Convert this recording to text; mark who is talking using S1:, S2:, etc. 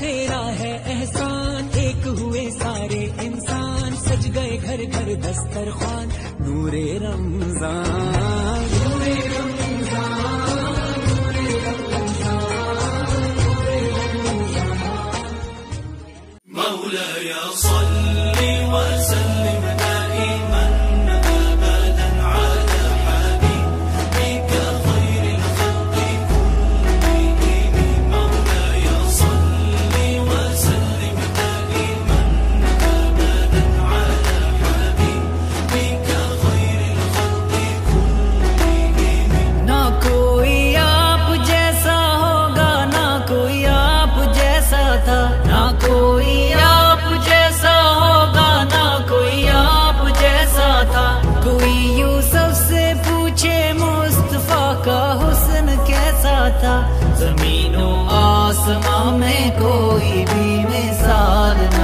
S1: तेरा है एहसान एक हुए सारे इंसान सज गए घर घर दस्तर खान नूरे रमज़ान नूरे
S2: मौला या सल्ला जमीनों आसमां में कोई भी मिसाल न